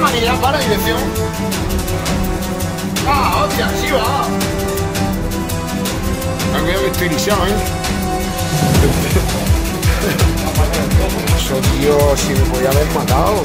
Sí, para dirección. ¡Ah, hostia! ¡Sí va! Me cuidado que estoy lisiado, ¿eh? Eso, tío, si me podía haber matado.